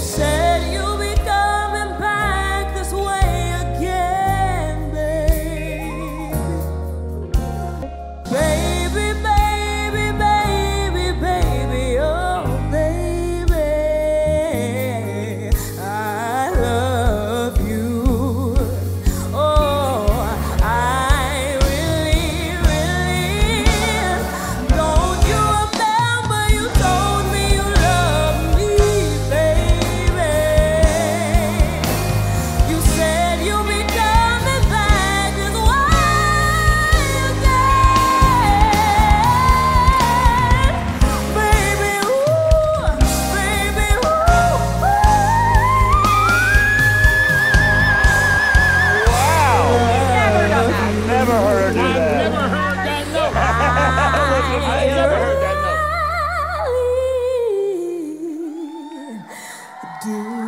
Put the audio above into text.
say do.